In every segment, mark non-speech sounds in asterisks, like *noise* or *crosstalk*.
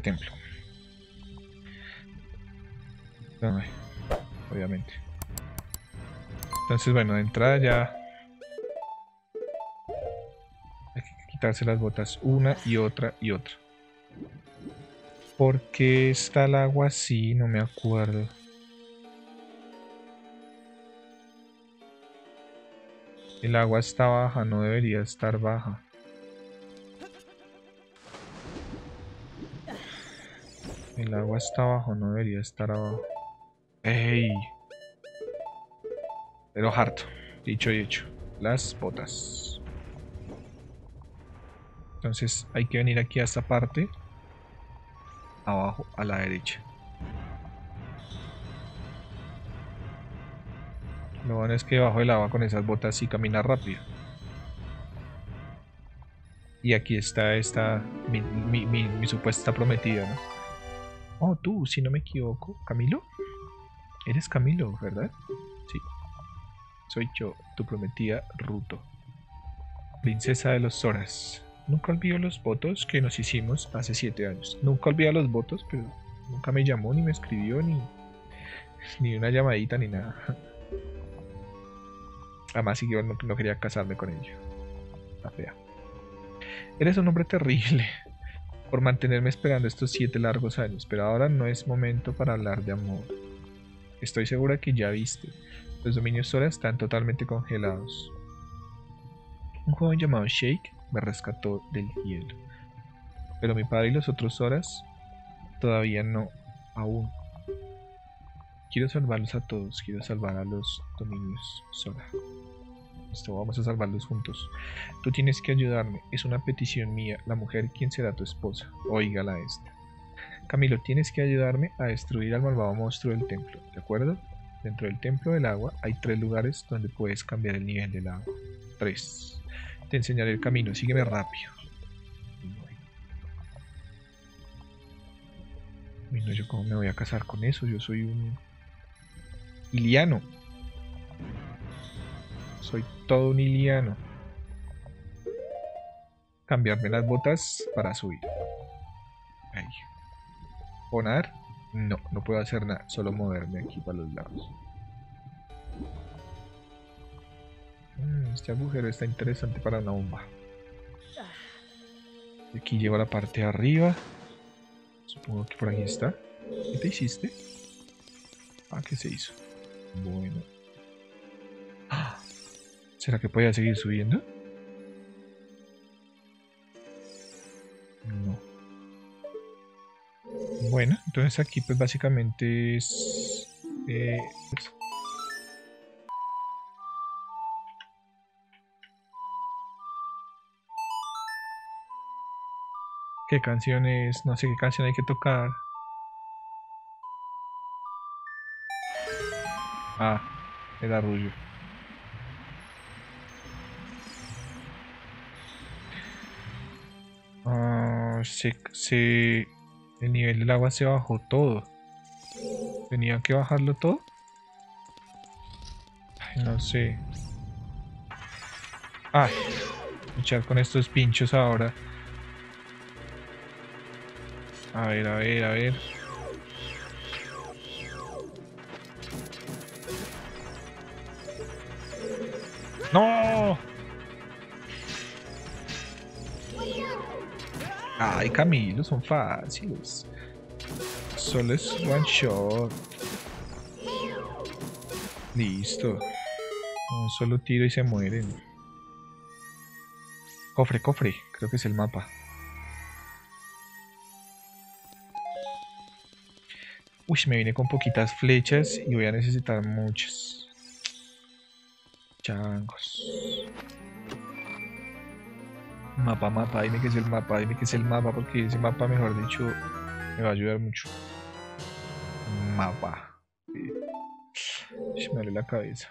templo. obviamente. Entonces, bueno, de entrada ya... Hay que quitarse las botas una y otra y otra. ¿Por qué está el agua así? No me acuerdo. El agua está baja, no debería estar baja. El agua está abajo, no debería estar abajo. ¡Ey! Pero harto. Dicho y hecho. Las botas. Entonces hay que venir aquí a esta parte. Abajo, a la derecha. Lo bueno es que bajo el agua con esas botas sí camina rápido. Y aquí está esta, mi, mi supuesta prometida, ¿no? Oh, tú, si no me equivoco. ¿Camilo? Eres Camilo, ¿verdad? Sí. Soy yo, tu prometida Ruto. Princesa de los Zoras. Nunca olvido los votos que nos hicimos hace siete años. Nunca olvido los votos, pero nunca me llamó, ni me escribió, ni, ni una llamadita, ni nada. Además, yo no, no quería casarme con ella. La fea. Eres un hombre terrible por mantenerme esperando estos siete largos años, pero ahora no es momento para hablar de amor. Estoy segura que ya viste, los dominios Sora están totalmente congelados. Un joven llamado Shake me rescató del hielo, pero mi padre y los otros Zoras todavía no, aún. Quiero salvarlos a todos, quiero salvar a los dominios Sora. Vamos a salvarlos juntos. Tú tienes que ayudarme. Es una petición mía. La mujer, ¿quién será tu esposa? Óigala esta. Camilo, tienes que ayudarme a destruir al malvado monstruo del templo, ¿de acuerdo? Dentro del templo del agua hay tres lugares donde puedes cambiar el nivel del agua. Tres. Te enseñaré el camino, sígueme rápido. Bueno, yo cómo me voy a casar con eso, yo soy un iliano. Soy todo un iliano. Cambiarme las botas para subir. Ahí. ¿Ponar? No, no puedo hacer nada. Solo moverme aquí para los lados. Mm, este agujero está interesante para una bomba. Aquí llevo la parte de arriba. Supongo que por ahí está. ¿Qué te hiciste? Ah, ¿qué se hizo? Bueno. ¿Será que puede seguir subiendo? No. Bueno, entonces aquí pues básicamente es... Eh, pues ¿Qué canciones? No sé qué canción hay que tocar. Ah, era Rullo. Se, el nivel del agua se bajó todo. ¿Tenía que bajarlo todo? no sé. Ay, luchar con estos pinchos ahora. A ver, a ver, a ver. Ay, Camilo, son fáciles. Solo es one shot. Listo. Un solo tiro y se mueren. Cofre, cofre. Creo que es el mapa. Uy, me vine con poquitas flechas y voy a necesitar muchas. Changos. Mapa, mapa, dime que es el mapa, dime que es el mapa, porque ese mapa, mejor dicho, me va a ayudar mucho. Mapa. Se me duele la cabeza.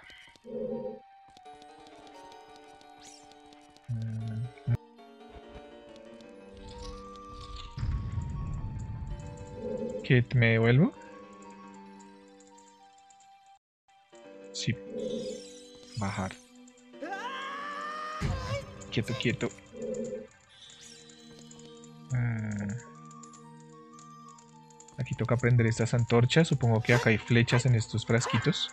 ¿Que me devuelvo? Sí. Bajar. Quieto, quieto. Aquí toca prender estas antorchas. Supongo que acá hay flechas en estos frasquitos.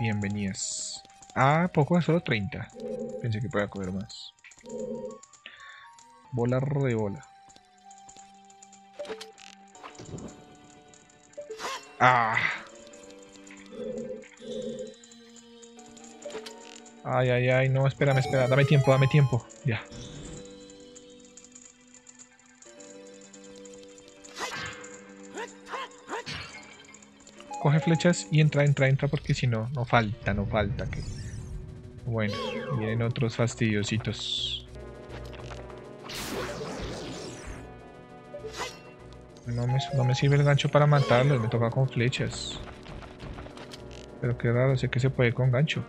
Bienvenidas. Ah, poco, solo 30. Pensé que podía coger más. Bola de bola. Ah. Ay, ay, ay, no, espérame, espera, dame tiempo, dame tiempo. Ya. Coge flechas y entra, entra, entra, porque si no, no falta, no falta. que Bueno, vienen otros fastidiositos. No me, no me sirve el gancho para matarlos, me toca con flechas. Pero qué raro, sé que se puede con gancho.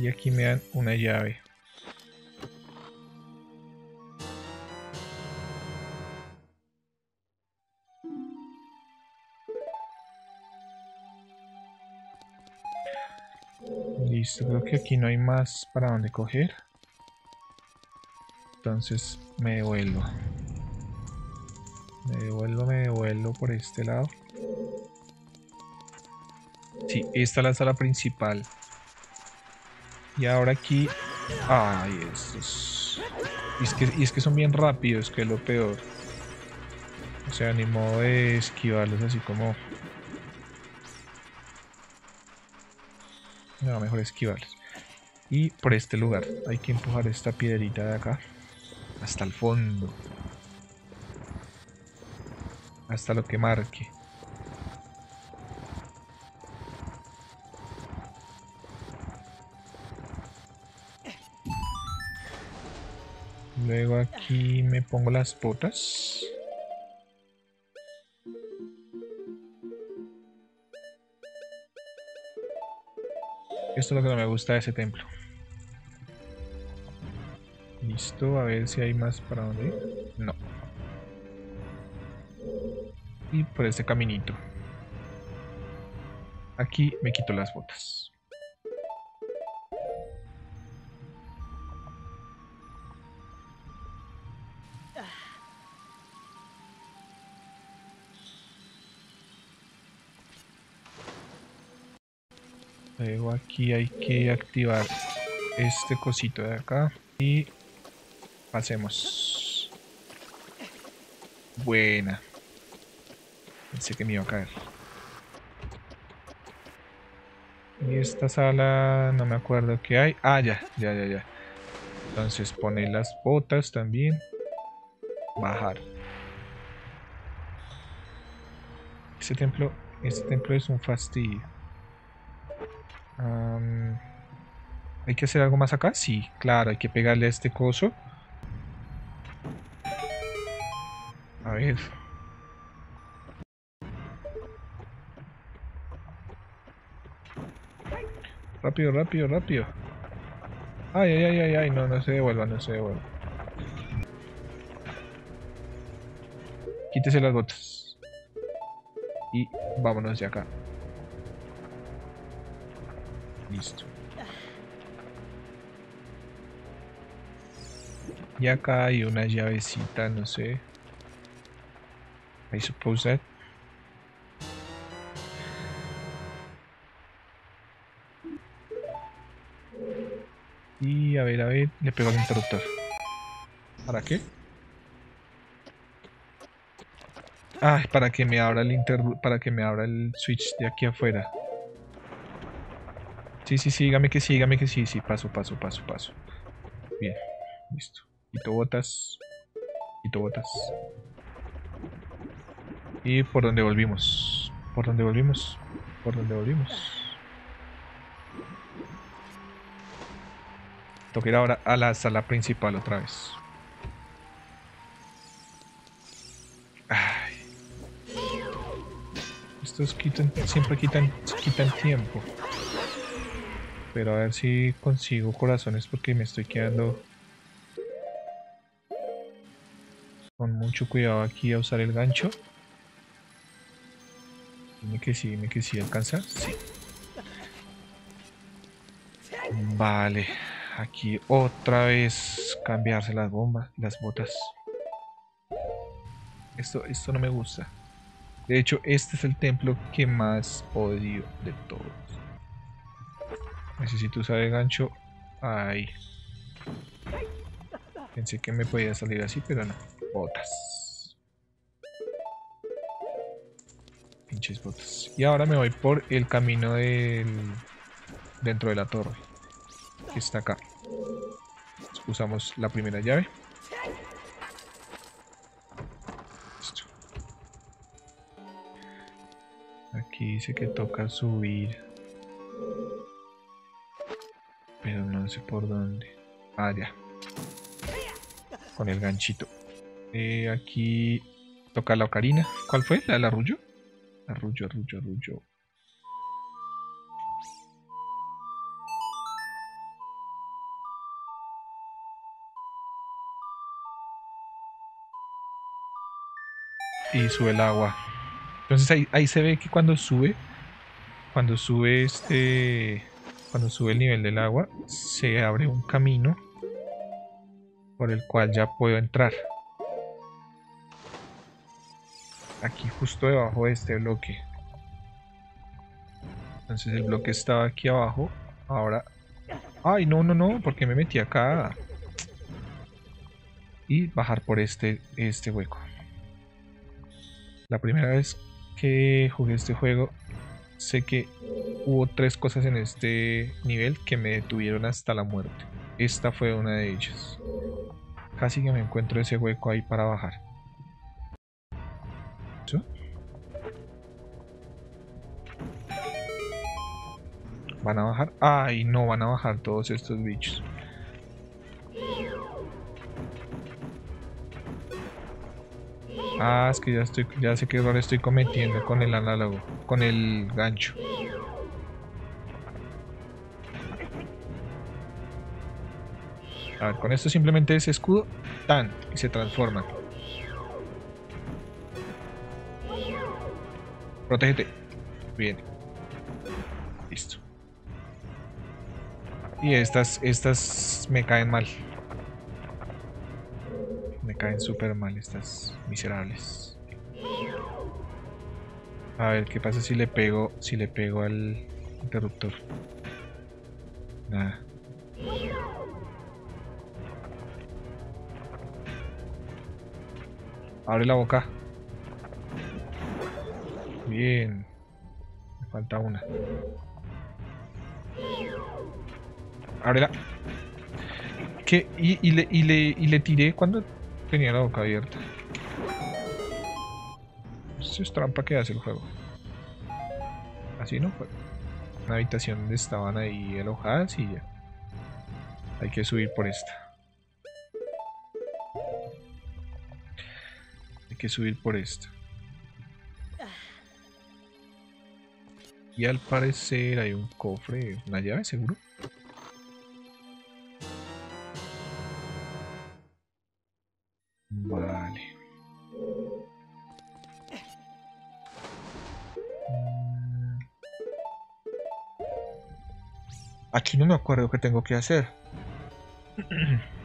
Y aquí me dan una llave. Listo, creo que aquí no hay más para donde coger. Entonces me devuelvo. Me devuelvo, me devuelvo por este lado. Sí, esta es la sala principal. Y ahora aquí... Ay, estos... Y es, que, es que son bien rápidos, que es lo peor. O sea, ni modo de esquivarlos así como... No, mejor esquivarlos. Y por este lugar. Hay que empujar esta piedrita de acá. Hasta el fondo. Hasta lo que marque. Aquí me pongo las botas. Esto es lo que no me gusta de ese templo. Listo, a ver si hay más para dónde ir. No. Y por este caminito. Aquí me quito las botas. Aquí hay que activar este cosito de acá y pasemos. Buena. Pensé que me iba a caer. Y esta sala no me acuerdo qué hay. Ah, ya, ya, ya, ya. Entonces pone las botas también. Bajar. Este templo, este templo es un fastidio. ¿Hay que hacer algo más acá? Sí, claro, hay que pegarle a este coso. A ver. Rápido, rápido, rápido. Ay, ay, ay, ay, ay, no, no se devuelva, no se devuelva. Quítese las botas. Y vámonos de acá. Listo. Y acá hay una llavecita, no sé. I suppose that. Y a ver, a ver, le pego al interruptor. ¿Para qué? Ah, para que me abra el inter para que me abra el switch de aquí afuera. Sí, sí, dígame que sí, dígame que sí, sí, paso, paso, paso, paso. Bien, listo. Quito botas. Quito botas. Y por donde volvimos. Por donde volvimos. Por donde volvimos. Tengo ir ahora a la sala principal otra vez. Ay. Estos quitan, siempre quitan, quitan tiempo. Pero a ver si consigo corazones porque me estoy quedando con mucho cuidado aquí a usar el gancho. Dime que sí, dime que sí. ¿Alcanza? Sí. Vale. Aquí otra vez cambiarse las bombas, las botas. Esto, esto no me gusta. De hecho, este es el templo que más odio de todos. Necesito usar el gancho. Ahí. Pensé que me podía salir así, pero no. Botas. Pinches botas. Y ahora me voy por el camino del... dentro de la torre. Que está acá. Usamos la primera llave. Listo. Aquí dice que toca subir. Sé por dónde. Ah, ya. Con el ganchito. Eh, aquí toca la ocarina. ¿Cuál fue? ¿La del arrullo? Arrullo, arrullo, arrullo. y sube el agua. Entonces ahí, ahí se ve que cuando sube, cuando sube este, cuando sube el nivel del agua, se abre un camino por el cual ya puedo entrar. Aquí justo debajo de este bloque. Entonces el bloque estaba aquí abajo. Ahora... ¡Ay, no, no, no! porque me metí acá? Y bajar por este, este hueco. La primera vez que jugué este juego, sé que hubo tres cosas en este nivel que me detuvieron hasta la muerte. Esta fue una de ellas. Casi que me encuentro ese hueco ahí para bajar. ¿Van a bajar? ¡Ay, no! Van a bajar todos estos bichos. Ah, es que ya estoy, ya sé qué error estoy cometiendo con el análogo, con el gancho. A ver, con esto simplemente ese escudo, tan, y se transforma. Protégete. Bien. Listo. Y estas, estas me caen mal caen súper mal estas miserables. A ver, ¿qué pasa si le pego, si le pego al interruptor? Nada. Abre la boca. Bien. Me falta una. Ábrela. ¿Qué? ¿Y, y, le, y, le, ¿Y le tiré cuando Tenía la boca abierta. Es trampa que hace el juego. Así no fue. Una habitación donde estaban ahí alojadas y ya. Hay que subir por esta. Hay que subir por esta. Y al parecer hay un cofre, una llave seguro. Aquí no me acuerdo qué tengo que hacer. *clears throat*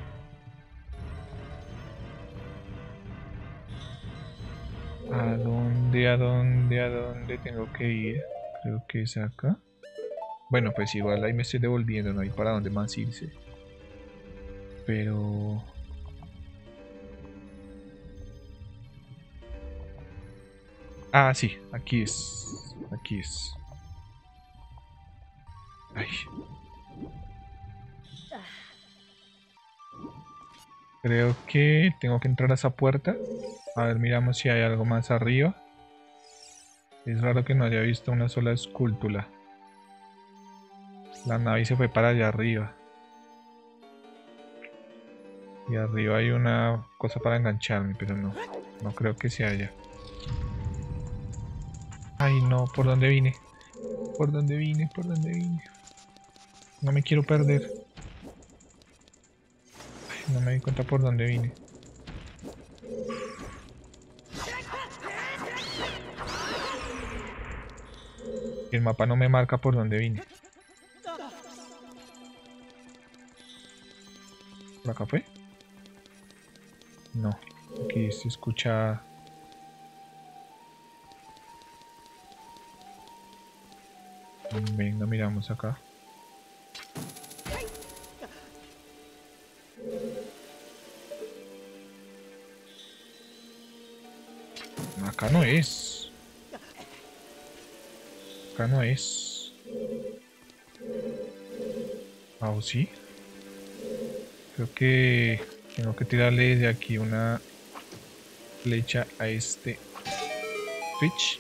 ¿A dónde, a dónde, a dónde tengo que ir? Creo que es acá. Bueno, pues igual ahí me estoy devolviendo, no hay para dónde más irse. Pero... Ah, sí, aquí es. Aquí es. Ay. Creo que tengo que entrar a esa puerta. A ver, miramos si hay algo más arriba. Es raro que no haya visto una sola escultura. La nave se fue para allá arriba. Y arriba hay una cosa para engancharme, pero no. No creo que se haya. Ay no, ¿por dónde vine? ¿Por dónde vine? ¿Por dónde vine? No me quiero perder. No me di cuenta por dónde vine. El mapa no me marca por dónde vine. ¿Por acá fue? No. Aquí se escucha... Venga, miramos acá. Acá no es. Acá no es. Ah, ¿o sí? Creo que tengo que tirarle desde aquí una flecha a este switch.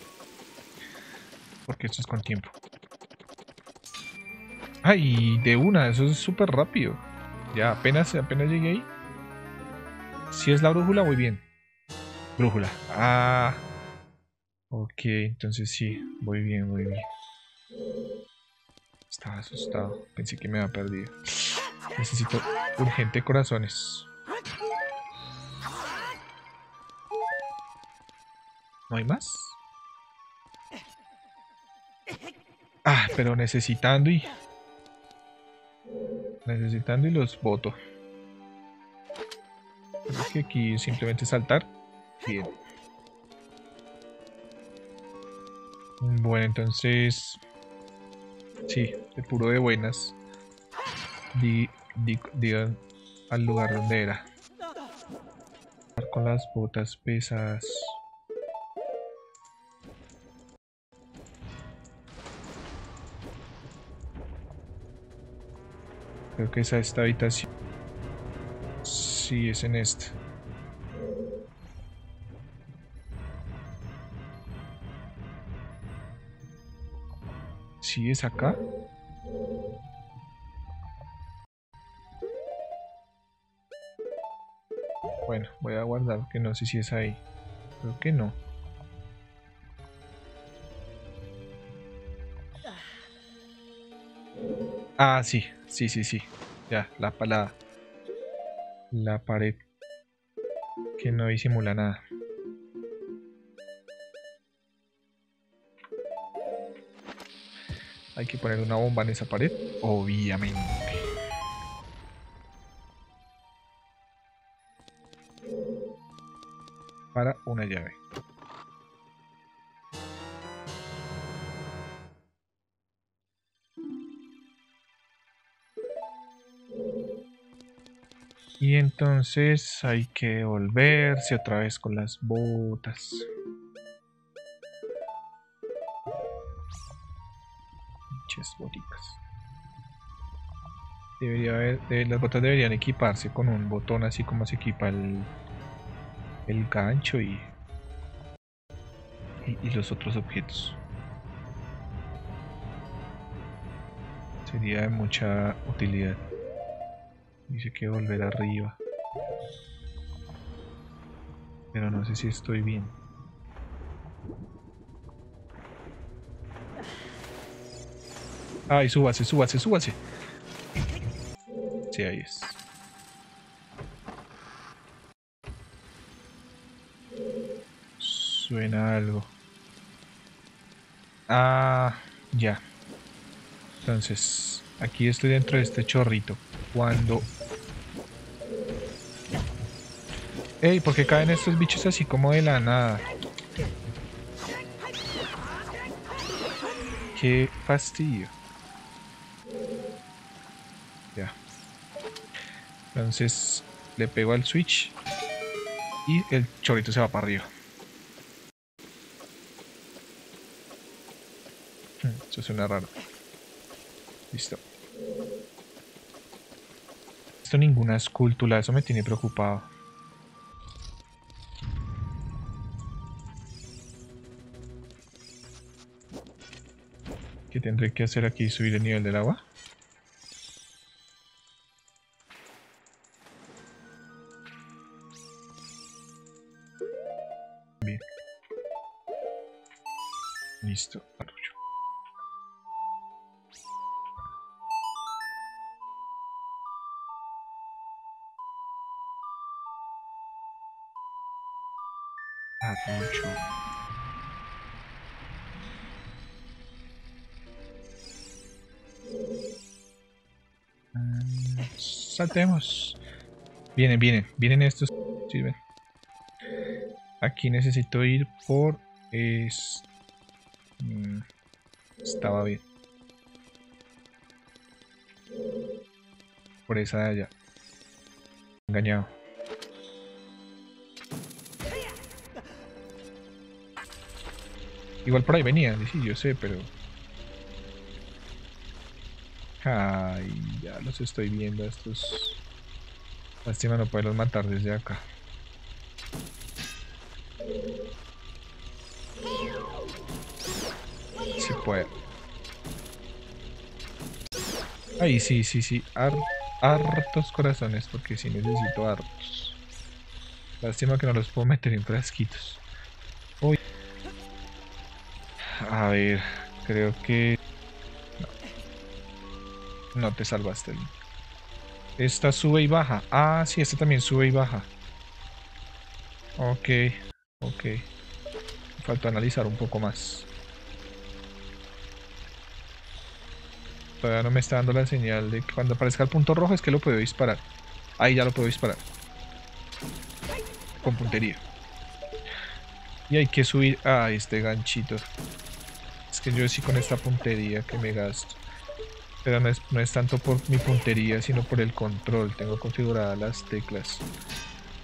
Porque esto es con tiempo. ¡Ay! De una, eso es súper rápido. Ya, apenas, apenas llegué ahí. Si es la brújula, voy bien. Brújula. Ah. Ok, entonces sí, voy bien, voy bien. Estaba asustado. Pensé que me había perdido. Necesito urgente corazones. ¿No hay más? Ah, pero necesitando y... Necesitando y los voto. Es que aquí simplemente saltar. Bien. Bueno, entonces... Sí, de puro de buenas. Di, di, digan al lugar donde era. Con las botas pesadas. Creo que es a esta habitación. Sí, es en esta. Si es acá. Bueno, voy a guardar que no sé si es ahí. Creo que no. Ah, sí, sí, sí, sí. Ya, la palada. La pared. Que no disimula nada. Hay que poner una bomba en esa pared, obviamente. Para una llave. Y entonces hay que volverse otra vez con las botas. Debería las botas deberían equiparse con un botón así como se equipa el, el gancho y, y, los otros objetos. Sería de mucha utilidad. Dice que volver arriba. Pero no sé si estoy bien. Ay, súbase, súbase, súbase. Sí, ahí es. Suena algo. Ah, ya. Entonces, aquí estoy dentro de este chorrito. Cuando... Ey, ¿por qué caen estos bichos así como de la nada? Qué fastidio. Entonces le pego al switch y el chorrito se va para arriba. Hmm, eso suena raro. Listo. Esto ninguna escultura, eso me tiene preocupado. ¿Qué tendré que hacer aquí? ¿Subir el nivel del agua? Vienen, vienen, vienen estos. Sirven. Aquí necesito ir por... Mm, estaba bien. Por esa de allá. Engañado. Igual por ahí venían, sí, yo sé, pero... Ay, ya los estoy viendo estos... Lástima no poderlos matar desde acá. Si puede. Ay, sí, sí, sí. hartos corazones, porque sí necesito hartos. Lástima que no los puedo meter en frasquitos. Uy. A ver, creo que... No, te salvaste. Esta sube y baja. Ah, sí, esta también sube y baja. Ok, ok. Falta analizar un poco más. Todavía no me está dando la señal de que cuando aparezca el punto rojo es que lo puedo disparar. Ahí ya lo puedo disparar. Con puntería. Y hay que subir a este ganchito. Es que yo sí con esta puntería que me gasto. Pero no es, tanto por mi puntería, sino por el control. Tengo configuradas las teclas.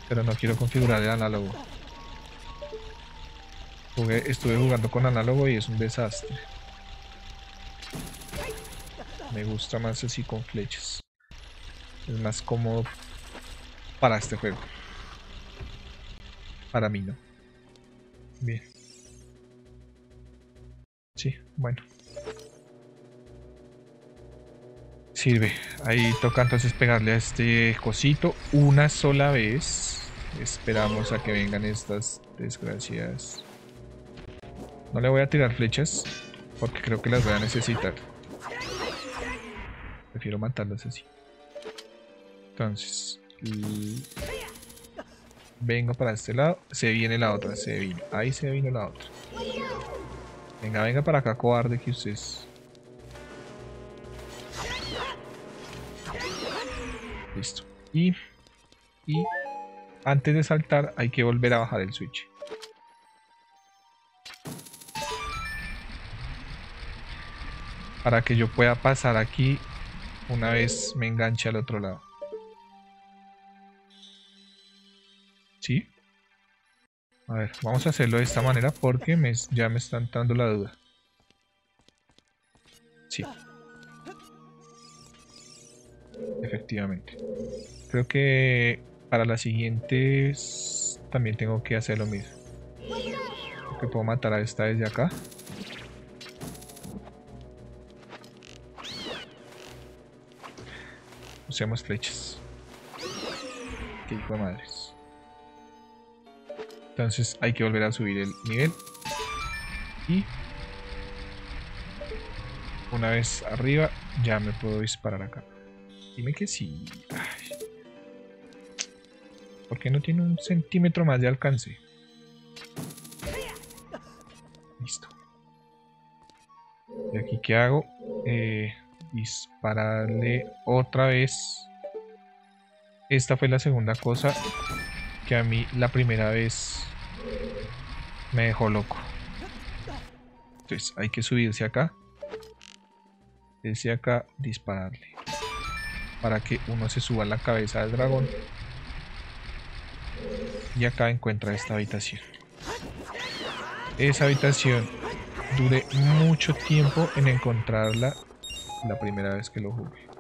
Pero no quiero configurar el análogo. estuve jugando con análogo y es un desastre. Me gusta más así con flechas. Es más cómodo para este juego. Para mí no. Bien. Sí, bueno. Sirve. Ahí toca entonces pegarle a este cosito una sola vez. Esperamos a que vengan estas desgracias. No le voy a tirar flechas porque creo que las voy a necesitar. Prefiero matarlas así. Entonces, vengo para este lado. Se viene la otra, se vino. Ahí se vino la otra. Venga, venga para acá, cobarde, que ustedes... Listo. Y, y antes de saltar hay que volver a bajar el switch. Para que yo pueda pasar aquí una vez me enganche al otro lado. ¿Sí? A ver, vamos a hacerlo de esta manera porque me, ya me están dando la duda. Sí. Efectivamente. Creo que para las siguientes también tengo que hacer lo mismo. que puedo matar a esta desde acá. Usemos flechas. Qué hijo de madres. Entonces hay que volver a subir el nivel. Y una vez arriba ya me puedo disparar acá. Dime que sí. Ay. ¿Por qué no tiene un centímetro más de alcance? Listo. ¿Y aquí qué hago? Eh, dispararle otra vez. Esta fue la segunda cosa que a mí la primera vez me dejó loco. Entonces hay que subirse acá. Desde acá dispararle. Para que uno se suba a la cabeza del dragón. Y acá encuentra esta habitación. Esa habitación dure mucho tiempo en encontrarla la primera vez que lo jugué.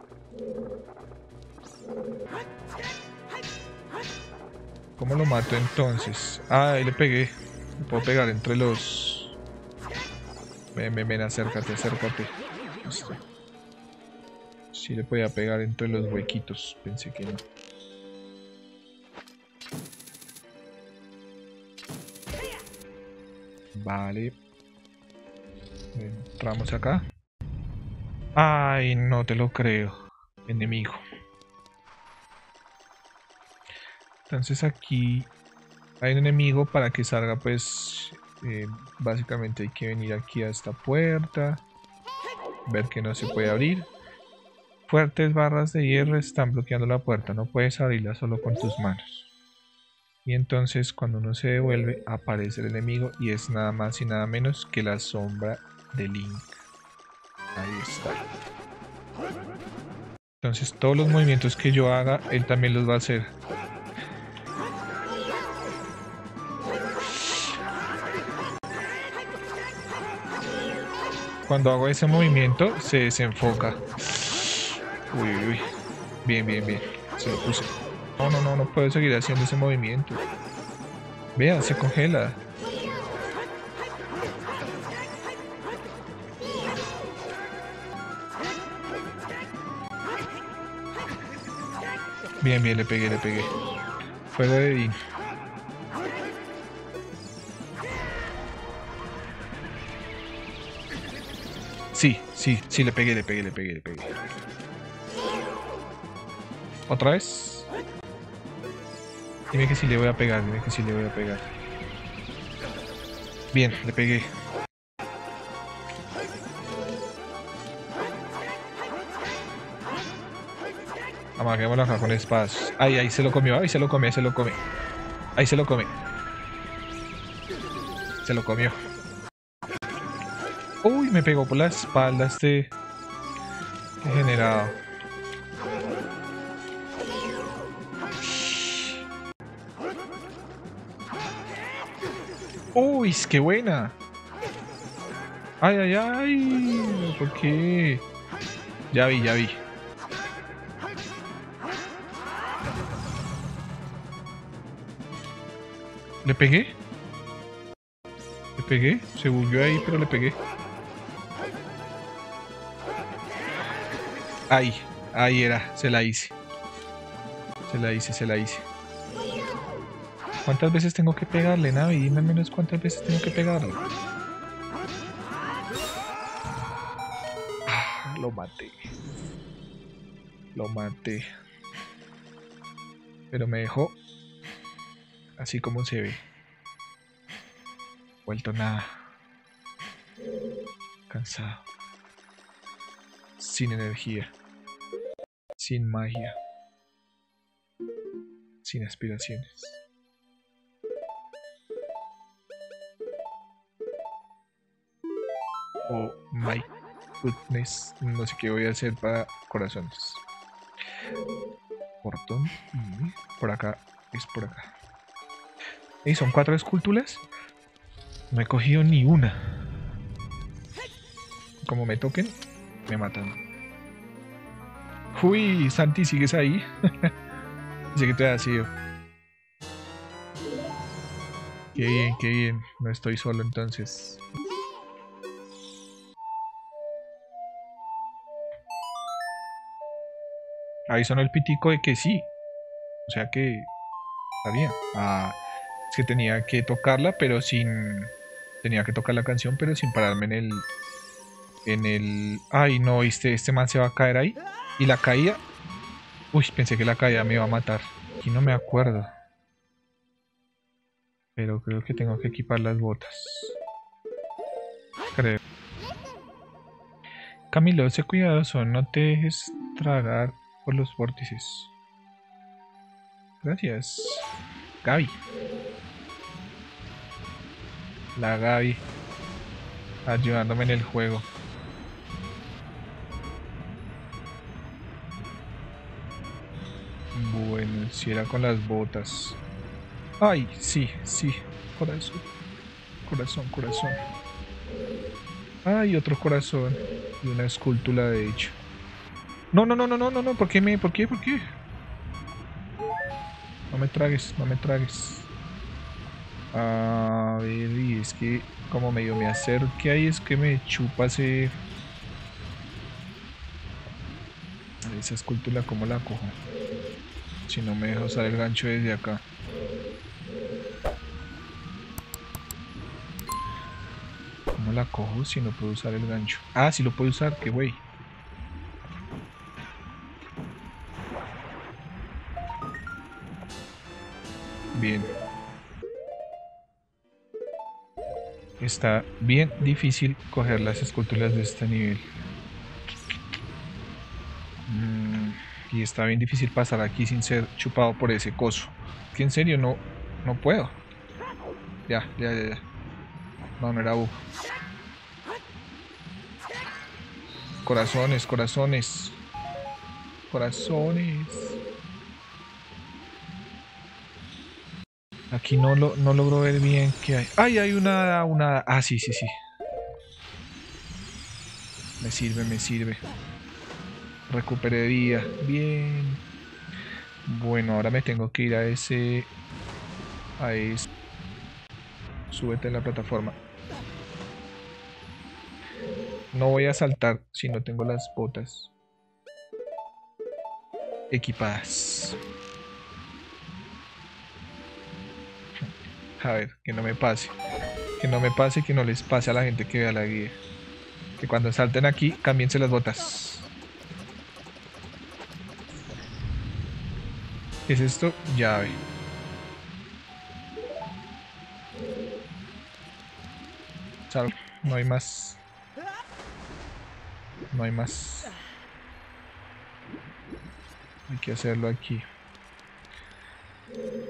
¿Cómo lo mato entonces? Ah, ahí le pegué. Le puedo pegar entre los... Ven, ven, ven, acércate, acércate. Sí le podía pegar entre los huequitos. Pensé que no. Vale. Entramos acá. Ay, no te lo creo. Enemigo. Entonces aquí hay un enemigo para que salga pues eh, básicamente hay que venir aquí a esta puerta ver que no se puede abrir Fuertes barras de hierro están bloqueando la puerta, no puedes abrirla solo con tus manos. Y entonces cuando uno se devuelve aparece el enemigo y es nada más y nada menos que la sombra de Link. Ahí está. Entonces todos los movimientos que yo haga, él también los va a hacer. Cuando hago ese movimiento se desenfoca. Uy, uy, uy. Bien, bien, bien. Se lo puse. No, no, no, no puedo seguir haciendo ese movimiento. Vea, se congela. Bien, bien, le pegué, le pegué. Fuego de Dean. Sí, sí, sí, le pegué, le pegué, le pegué, le pegué. ¿Otra vez? Dime que sí le voy a pegar, dime que sí le voy a pegar. Bien, le pegué. Amaguémoslo acá con espadas. Ahí, ahí se lo comió, ahí se lo comió, ahí se lo come. Ahí se lo come. Se lo comió. Uy, me pegó por la espalda este degenerado. Uy, qué buena. Ay, ay, ay. ¿Por qué? Ya vi, ya vi. ¿Le pegué? ¿Le pegué? Se bugueó ahí, pero le pegué. Ahí, ahí era, se la hice. Se la hice, se la hice. ¿Cuántas veces tengo que pegarle, Navi? Dime menos cuántas veces tengo que pegarle. Ah, lo maté. Lo maté. Pero me dejó así como se ve. Vuelto nada. Cansado. Sin energía. Sin magia. Sin aspiraciones. Oh my goodness. No sé qué voy a hacer para corazones. Portón. Y por acá. Es por acá. ¿Y son cuatro esculturas? No he cogido ni una. Como me toquen, me matan. Uy, Santi, ¿sigues ahí? *laughs* Dice que te ha sido. Qué bien, qué bien. No estoy solo entonces. Ahí sonó el pitico de que sí. O sea que... Bien. Ah, es que tenía que tocarla, pero sin... Tenía que tocar la canción, pero sin pararme en el... En el... Ay, no, ¿viste? Este man se va a caer ahí. Y la caída... Uy, pensé que la caída me iba a matar. Aquí no me acuerdo. Pero creo que tengo que equipar las botas. Creo. Camilo, sé cuidadoso. No te dejes tragar por los vórtices. Gracias. Gaby. La Gaby. Ayudándome en el juego. Bueno, si era con las botas. Ay, sí, sí. Corazón. Corazón, corazón. Ay, otro corazón. Y una escultura de hecho. No, no, no, no, no, no, no. ¿Por qué me? ¿Por qué? ¿Por qué? No me tragues, no me tragues. A ver, y es que como medio me acerque ahí es que me chupa ese... Esa escultura, ¿cómo la cojo? Si no me deja usar el gancho desde acá. ¿Cómo la cojo si no puedo usar el gancho? Ah, sí lo puedo usar, qué güey. Está bien difícil coger las esculturas de este nivel. Mm, y está bien difícil pasar aquí sin ser chupado por ese coso. Que en serio no, no puedo. Ya, ya, ya, ya. No, no era U. Corazones, corazones. Corazones. Aquí no, lo, no logro ver bien qué hay. ¡Ay, hay una, una! Ah, sí, sí, sí. Me sirve, me sirve. Recuperé día. Bien. Bueno, ahora me tengo que ir a ese... A ese... Súbete en la plataforma. No voy a saltar si no tengo las botas equipadas. A ver, que no me pase. Que no me pase, que no les pase a la gente que vea la guía. Que cuando salten aquí, cambiense las botas. ¿Qué es esto? Llave. Salvo. No hay más. No hay más. Hay que hacerlo aquí.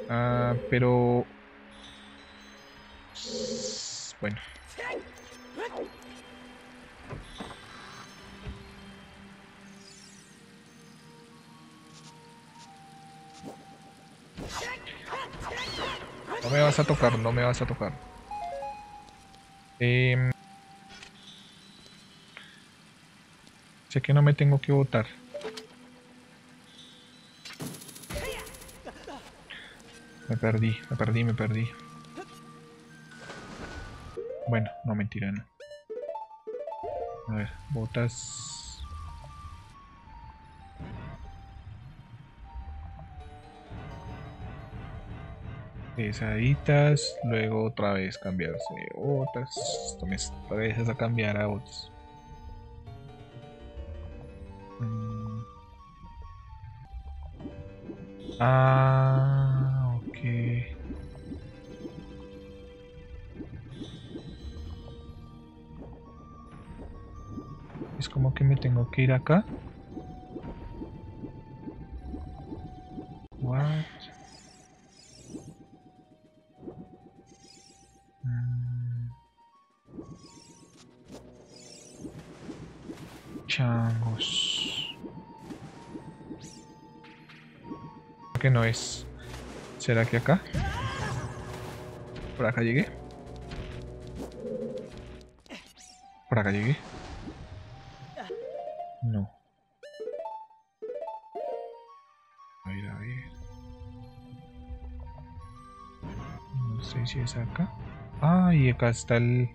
Ah, pero bueno. No me vas a tocar, no me vas a tocar. Eh, sé que no me tengo que botar. Me perdí, me perdí, me perdí. Bueno, no mentira, no. A ver, botas. Pesaditas, luego otra vez cambiarse de botas. Esto me vez a cambiar a botas. Mm. Ah, como que me tengo que ir acá. What? Mm. Changos. Que no es. ¿Será que acá? ¿Por acá llegué? ¿Por acá llegué? Acá está el...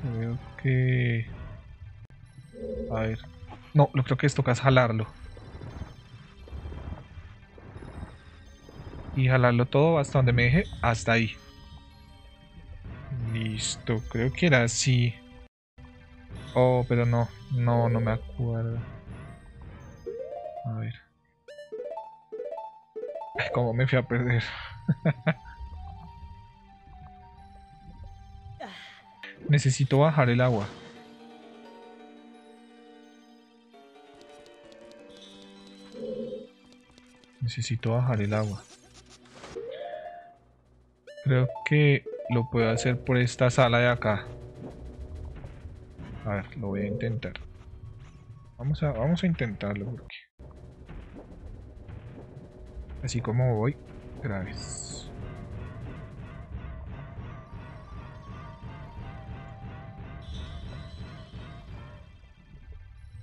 Creo que... A ver. No, lo creo que es toca jalarlo. Y jalarlo todo hasta donde me deje, hasta ahí. Listo, creo que era así. Oh, pero no, no, no me acuerdo. A ver. Ay, cómo me fui a perder. *laughs* Necesito bajar el agua. Necesito bajar el agua. Creo que lo puedo hacer por esta sala de acá. A ver, lo voy a intentar. Vamos a, vamos a intentarlo porque... Así como voy, graves.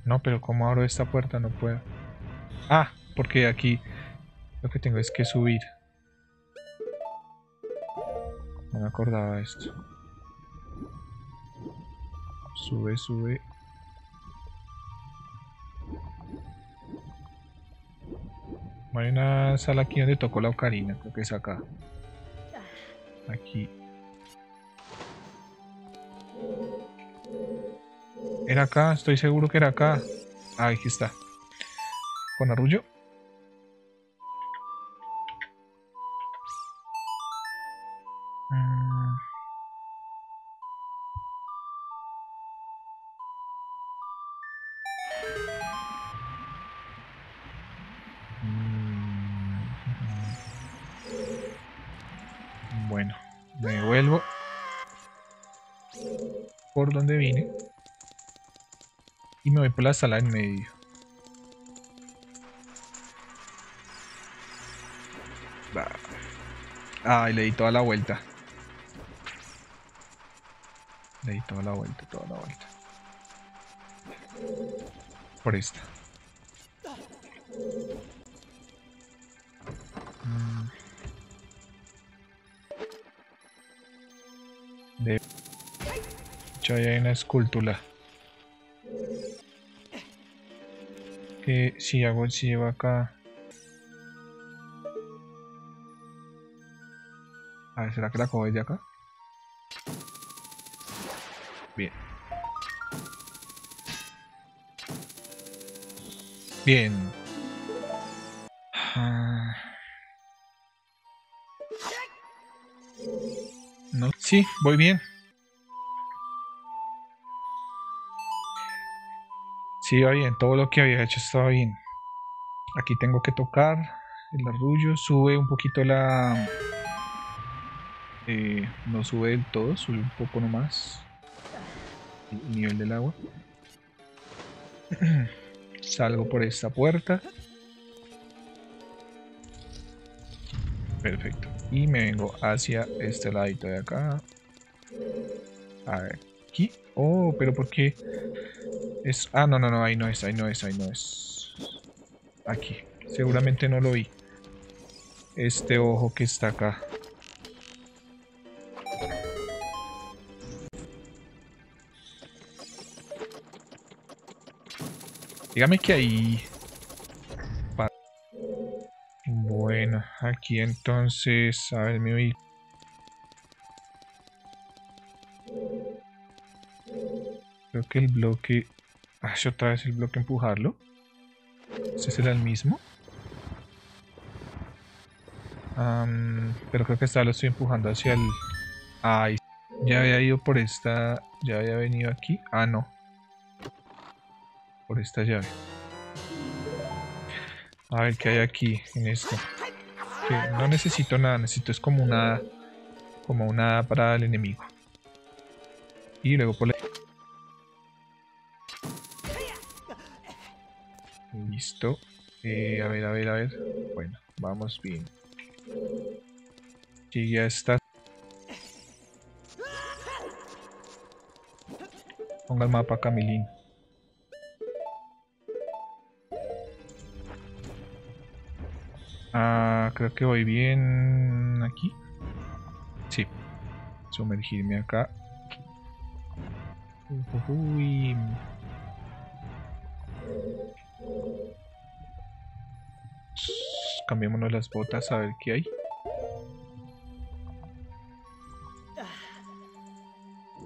No, pero como abro esta puerta no puedo. Ah, porque aquí lo que tengo es que subir. No me acordaba esto. Sube, sube. Hay una sala aquí donde tocó la ocarina, creo que es acá. Aquí. Era acá, estoy seguro que era acá. Ah, aquí está. Con arrullo. Por la sala en medio. Ay, le di toda la vuelta. Le di toda la vuelta, toda la vuelta. Por esta. Mm. De hecho, ahí hay una escultura. Si hago, si llevo acá. A ver, ¿será que la cojo desde acá? Bien. Bien. Ah. No, sí, voy bien. Sí, va bien, todo lo que había hecho estaba bien. Aquí tengo que tocar el arrullo, sube un poquito la... Eh, no sube del todo, sube un poco nomás el nivel del agua. *clears throat* Salgo por esta puerta. Perfecto. Y me vengo hacia este ladito de acá. Aquí. Oh, pero ¿por qué? Es... Ah, no, no, no, ahí no es, ahí no es, ahí no es. Aquí. Seguramente no lo vi. Este ojo que está acá. Dígame que ahí... Bueno, aquí entonces... A ver, me voy... Creo que el bloque... Ah, otra vez el bloque empujarlo. ¿Ese será el mismo? pero creo que esta lo estoy empujando hacia el... Ay, ya había ido por esta... Ya había venido aquí. Ah, no por esta llave. A ver qué hay aquí en esto. Que no necesito nada, necesito es como una como una para el enemigo. Y luego por la... Listo. Eh, a ver, a ver, a ver. Bueno, vamos bien. Y ya está. Ponga el mapa Camilín. Ah, creo que voy bien aquí. Sí. Sumergirme acá. Uy. Cambiémonos las botas a ver qué hay.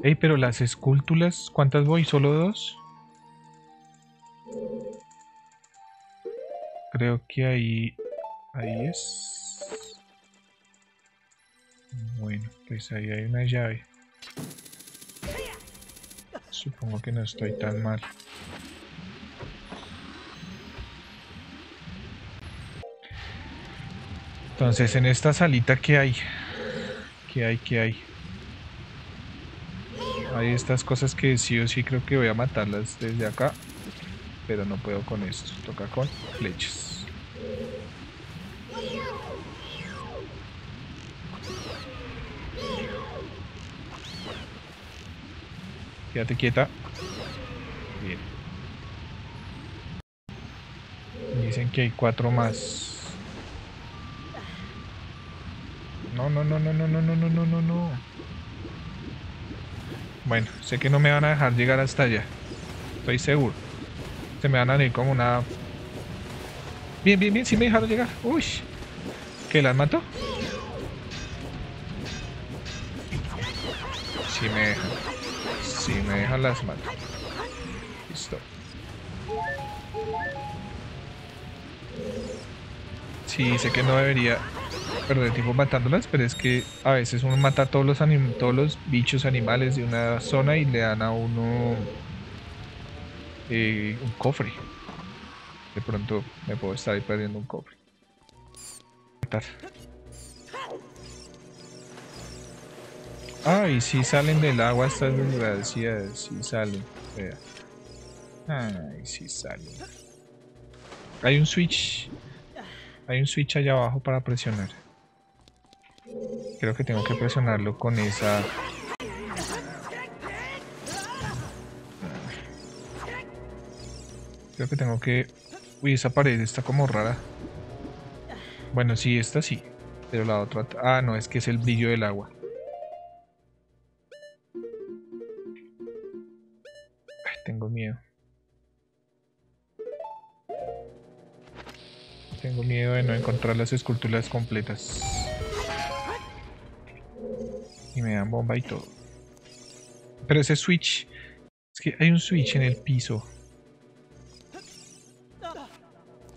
Ey, pero las esculturas, ¿cuántas voy? ¿Solo dos? Creo que hay Ahí es. Bueno, pues ahí hay una llave. Supongo que no estoy tan mal. Entonces, en esta salita, ¿qué hay? ¿Qué hay? ¿Qué hay? Hay estas cosas que sí o sí creo que voy a matarlas desde acá. Pero no puedo con esto. Toca con flechas. Quédate quieta. Bien. Dicen que hay cuatro más. No, no, no, no, no, no, no, no, no, no, no. Bueno, sé que no me van a dejar llegar hasta allá. Estoy seguro. Se me van a venir como una... Bien, bien, bien, sí me dejaron llegar. Uy. ¿Qué, las mató? Sí me dejan. Si me dejan las mato. Listo. Sí, sé que no debería perder tiempo matándolas, pero es que a veces uno mata a todos los, todos los bichos animales de una zona y le dan a uno eh, un cofre. De pronto me puedo estar ahí perdiendo un cofre. Ay, sí salen del agua estas desgraciadas, sí salen. Vea. Ay, sí salen. Hay un switch. Hay un switch allá abajo para presionar. Creo que tengo que presionarlo con esa... Creo que tengo que... Uy, esa pared está como rara. Bueno, sí, esta sí. Pero la otra... Ah, no, es que es el brillo del agua. tengo miedo. Tengo miedo de no encontrar las esculturas completas. Me dan bomba y todo. Pero ese switch... Es que hay un switch en el piso.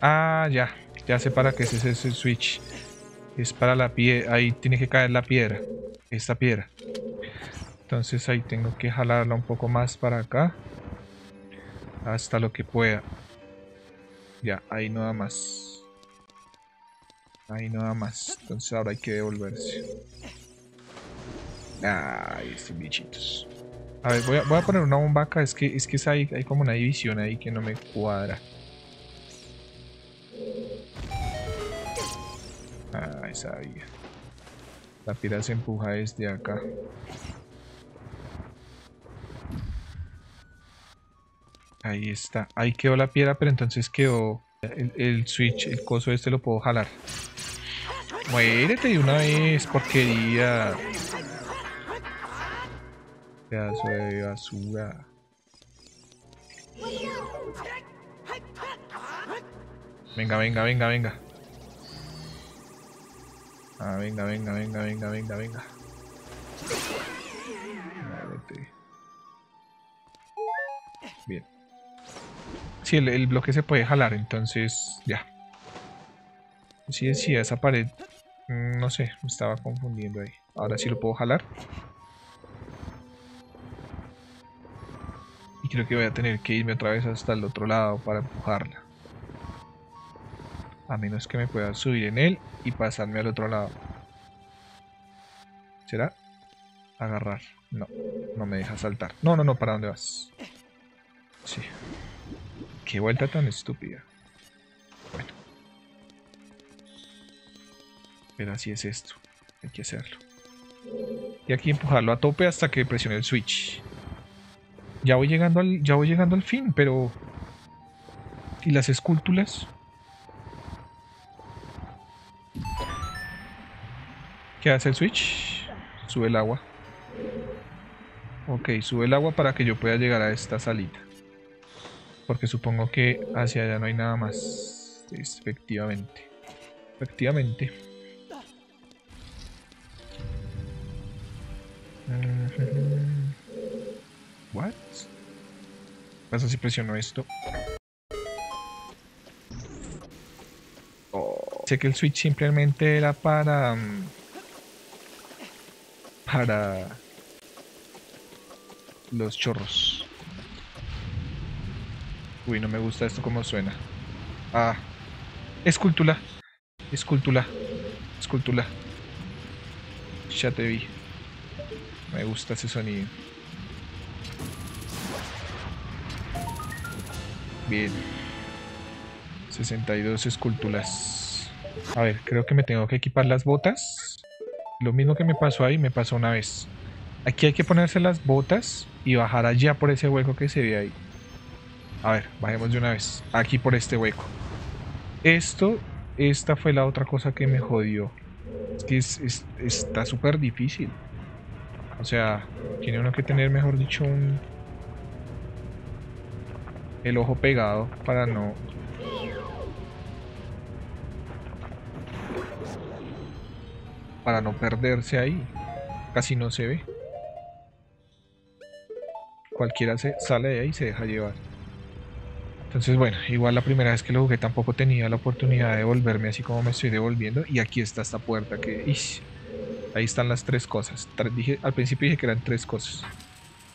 Ah, ya. Ya sé para qué es ese, switch. Es para la piedra. Ahí tiene que caer la piedra. Esta piedra. Entonces ahí tengo que jalarla un poco más para acá. Hasta lo que pueda. Ya, ahí nada más. Ahí nada más. Entonces ahora hay que devolverse. Ay, estos bichitos. A ver, voy a, voy a poner una bomba acá. Es que, es que hay, hay como una división ahí que no me cuadra. Ah, sabía. La piedra se empuja desde acá. Ahí está. Ahí quedó la piedra, pero entonces quedó el, el switch, el coso este lo puedo jalar. Muérete de una vez, porquería. Pedazo de basura. Venga, venga, venga, venga. Ah, venga, venga, venga, venga, venga, venga. Bien. Sí, el, bloque se puede jalar, entonces ya. Sí decía esa pared. Mm, no sé, me estaba confundiendo ahí. Ahora sí lo puedo jalar. Y creo que voy a tener que irme otra vez hasta el otro lado para empujarla. A menos que me pueda subir en él y pasarme al otro lado. ¿Será? Agarrar. No, no me deja saltar. No, no, no, ¿para dónde vas? Sí. Qué vuelta tan estúpida. Bueno. Pero así es esto. Hay que hacerlo. Y aquí empujarlo a tope hasta que presione el switch. Ya voy llegando al, ya voy llegando al fin, pero... ¿Y las esculturas? ¿Qué hace el switch? Sube el agua. Ok, sube el agua para que yo pueda llegar a esta salita. Porque supongo que hacia allá no hay nada más. Efectivamente. Efectivamente. What? ¿Qué pasa si presiono esto? Oh. Sé que el switch simplemente era para... Mm, para... Los chorros. Uy, no me gusta esto como suena. Ah. Escultula. Escultula. Escultula. Ya te vi. Me gusta ese sonido. Bien. 62 esculturas. A ver, creo que me tengo que equipar las botas. Lo mismo que me pasó ahí, me pasó una vez. Aquí hay que ponerse las botas y bajar allá por ese hueco que se ve ahí. A ver, bajemos de una vez. Aquí por este hueco. Esto, esta fue la otra cosa que me jodió. Es que está súper difícil. O sea, tiene uno que tener, mejor dicho, un... El ojo pegado para no... Para no perderse ahí. Casi no se ve. Cualquiera se sale de ahí y se deja llevar. Entonces, bueno, igual la primera vez que lo jugué tampoco tenía la oportunidad de devolverme así como me estoy devolviendo. Y aquí está esta puerta que... ahí están las tres cosas. Dije, al principio dije que eran tres cosas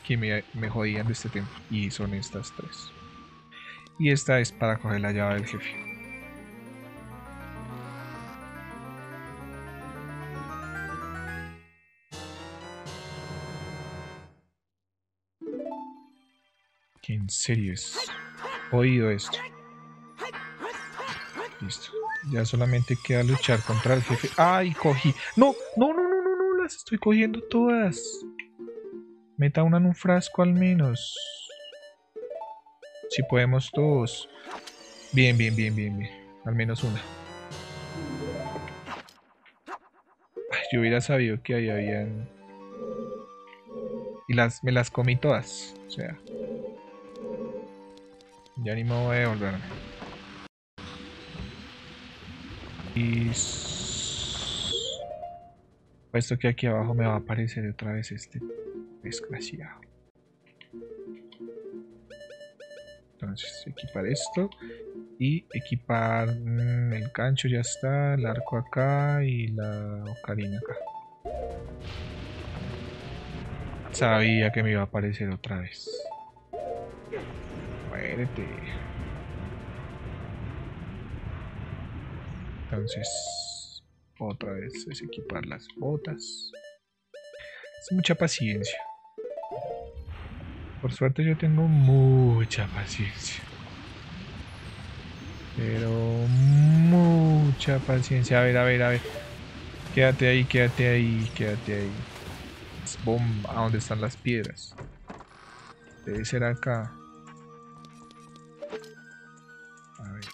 que me, jodían de este templo. Y son estas tres. Y esta es para coger la llave del jefe. ¿Qué en serio es oído esto? Listo. Ya solamente queda luchar contra el jefe. ¡Ay, cogí! ¡No! ¡No, no, no, no! no! Las estoy cogiendo todas. Meta una en un frasco al menos. Si podemos todos. Bien, bien, bien, bien, bien. Al menos una. yo hubiera sabido que ahí habían... Y las, me las comí todas. O sea... Ya ni modo de devolverme. Y... Puesto que aquí abajo me va a aparecer otra vez este desgraciado. Entonces, equipar esto y equipar mm, el cancho ya está, el arco acá y la ocarina acá. Sabía que me iba a aparecer otra vez. Muérete. Entonces, otra vez es equipar las botas. Es mucha paciencia. Por suerte yo tengo mucha paciencia. Pero mucha paciencia. A ver, a ver, a ver. Quédate ahí, quédate ahí, quédate ahí. bomba. ¿A dónde están las piedras? Debe ser acá. A ver.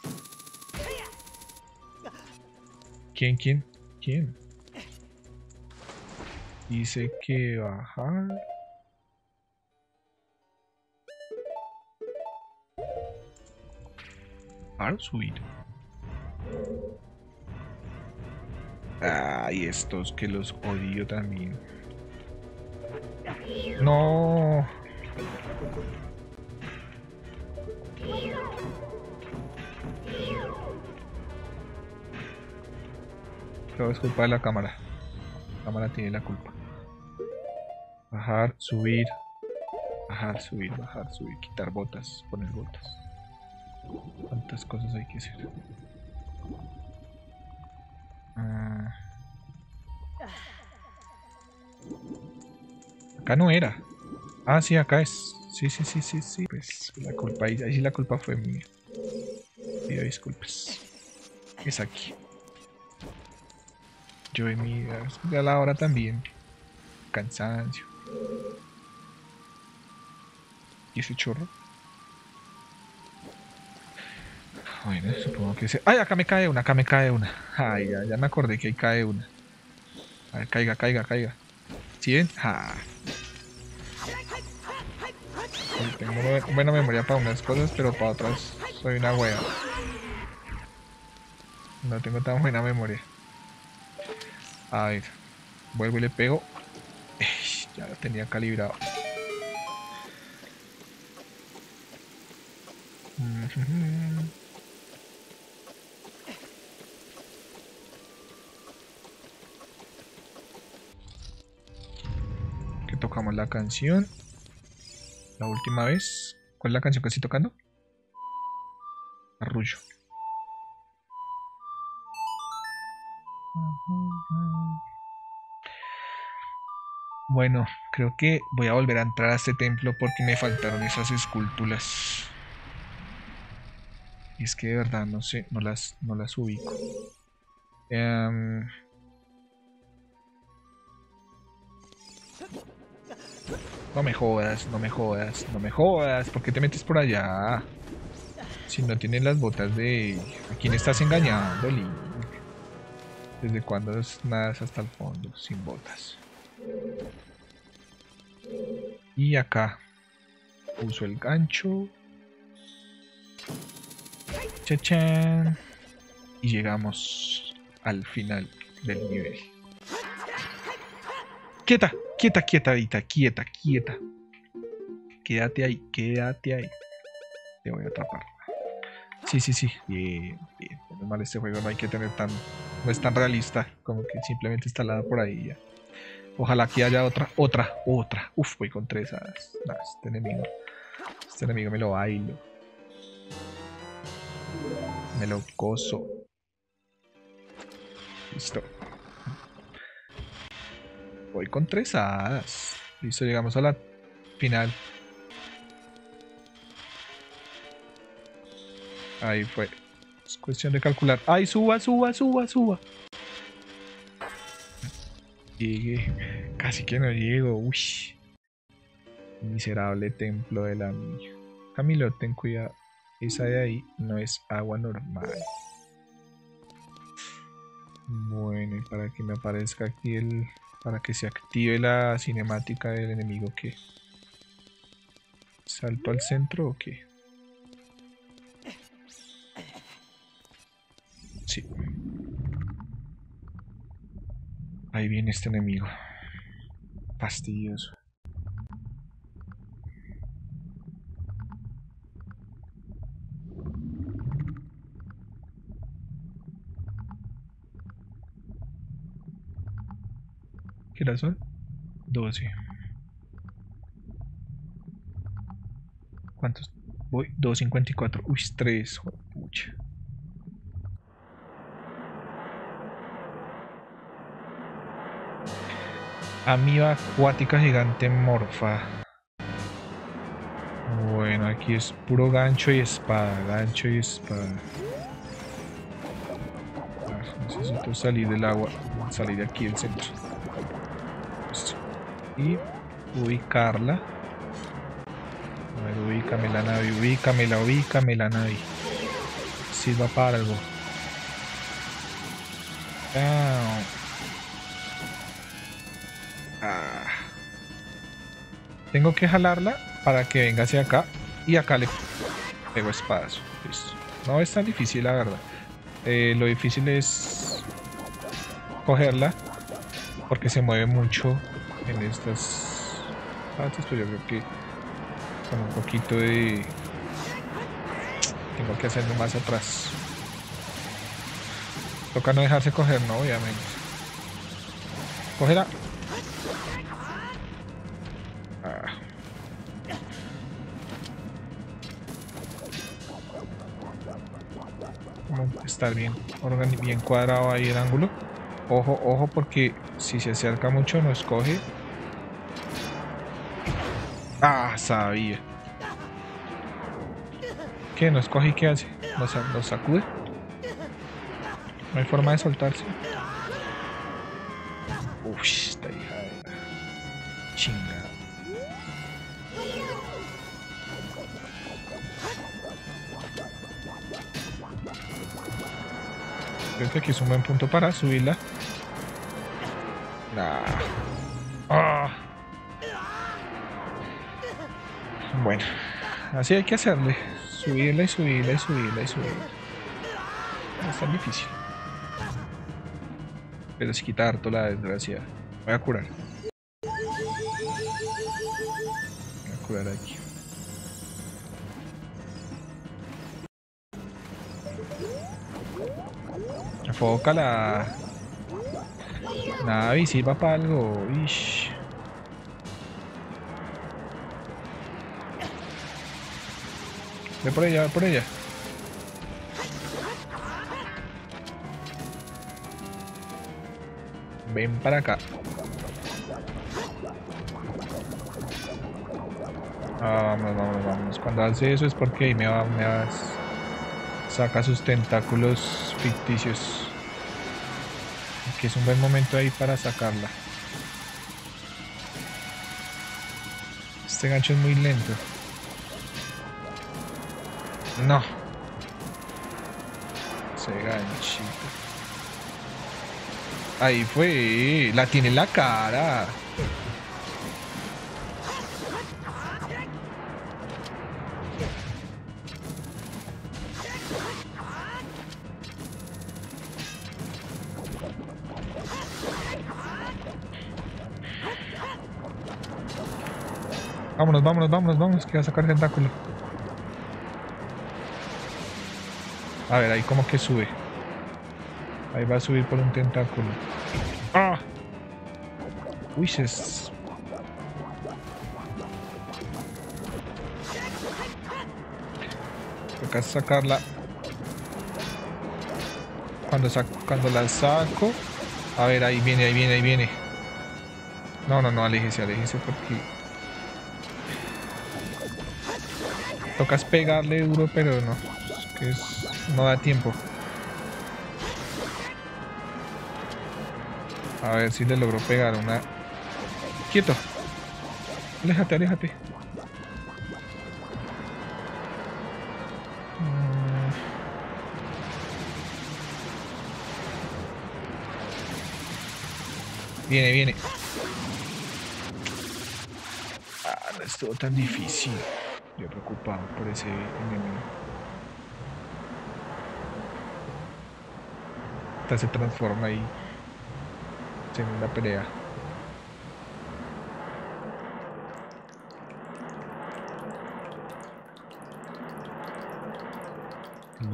¿Quién, quién? ¿Quién? Dice que bajar. Subir. Ay, estos que los odio también. No. Todo es culpa de la cámara. La cámara tiene la culpa. Bajar, subir. Bajar, subir, bajar, subir. Quitar botas, poner botas. ¿Cuántas cosas hay que hacer? Ah. Acá no era. Ah, sí, acá es. Sí, sí, sí, sí, sí. Pues la culpa ahí sí la culpa fue mía. Pido disculpas. Es aquí. Yo y mi... Ya la hora también. Cansancio. ¿Y ese chorro? Bueno, supongo que se... ¡Ay! Acá me cae una, acá me cae una. Ay, ya, ya me acordé que ahí cae una. A ver, caiga, caiga, caiga. ¿Sí ven? Ja. tengo buena memoria para unas cosas, pero para otras soy una wea. No tengo tan buena memoria. A ver. Vuelvo y le pego. Ya lo tenía calibrado. Tocamos la canción. La última vez. ¿Cuál es la canción que estoy tocando? Arrullo. Bueno, creo que voy a volver a entrar a este templo porque me faltaron esas esculturas. Y es que de verdad no sé, no las, no las ubico. Em, No me jodas, no me jodas, no me jodas. ¿Por qué te metes por allá? Si no tienes las botas de... ¿A quién estás engañando, Link? ¿Desde cuándo nadas hasta el fondo sin botas? Y acá. Uso el gancho. Chachán. Y llegamos al final del nivel. ¡Quieta! Quieta, quietadita, quieta, quieta. Quédate ahí, quédate ahí. Te voy a atrapar. Sí, sí, sí. Bien, bien. Normal este juego no hay que tener tan... No es tan realista. Como que simplemente está instalada por ahí ya. Ojalá que haya otra, otra, otra. Uf, voy con tres hadas. este enemigo. Este enemigo me lo bailo. Me lo coso. Listo. Voy con tres hadas. Listo, llegamos a la final. Ahí fue. Es cuestión de calcular. ¡Ay, suba, suba, suba, suba! Llegué. Casi que no llego. Uy. Miserable templo del anillo. Camilo, ten cuidado. Esa de ahí no es agua normal. Bueno, y para que me aparezca aquí el... Para que se active la cinemática del enemigo, ¿qué? ¿Salto al centro o qué? Sí. Ahí viene este enemigo. Fastidioso. ¿Qué hora son? 12. ¿Cuántos? Voy 2.54. Uy, 3. Pucha. Amiba acuática gigante morfa. Bueno, aquí es puro gancho y espada. Gancho y espada. necesito salir del agua. Salir de aquí del centro. Y ubicarla. A ver, ubícame la nave, ubícamela, ubícame la nave. Sirva para algo. Ah. Tengo que jalarla para que venga hacia acá. Y acá le pego espadazo. No es tan difícil, la verdad. Eh, lo difícil es cogerla porque se mueve mucho en estas partes, pero yo creo que con un poquito de... Tengo que hacerlo más atrás. Toca no dejarse coger, no, obviamente. Cógela. Ah. estar bien, bien cuadrado ahí el ángulo. Ojo, ojo, porque si se acerca mucho nos coge. Sabía. ¿Qué? ¿Nos coge y qué hace? ¿Nos, nos sacude? No hay forma de soltarse. Uy, esta hija de la chingada. Creo que aquí es un buen punto para subirla. Así hay que hacerle. Subirla y subirla y subirla y subirla. No es tan difícil. Pero si quitar toda la desgracia. Voy a curar. Voy a curar aquí. Enfócala. Navi, sirva para algo. Ish. Ve por ella, ve por ella. Ven para acá. Vamos, vamos, vamos. Cuando hace eso es porque ahí me va, me va, saca sus tentáculos ficticios que es un buen momento ahí para sacarla. Este gancho es muy lento. No. Ese ganchito. Ahí fue. La tiene en la cara. Vámonos, vámonos, vámonos, vámonos, que va a sacar el tentáculo. A ver, ahí como que sube. Ahí va a subir por un tentáculo. ¡Ah! Uy, se... Toca sacarla. Cuando, cuando la saco... A ver, ahí viene, ahí viene, ahí viene. No, no, no, aléjese, aléjese porque... Tocas pegarle duro, pero no. que es, no da tiempo. A ver si le logro pegar una... ¡Quieto! Aléjate, aléjate. Mm. Viene, viene. Ah, no estuvo tan difícil. Yo preocupado por ese enemigo. Hasta se transforma ahí en la pelea.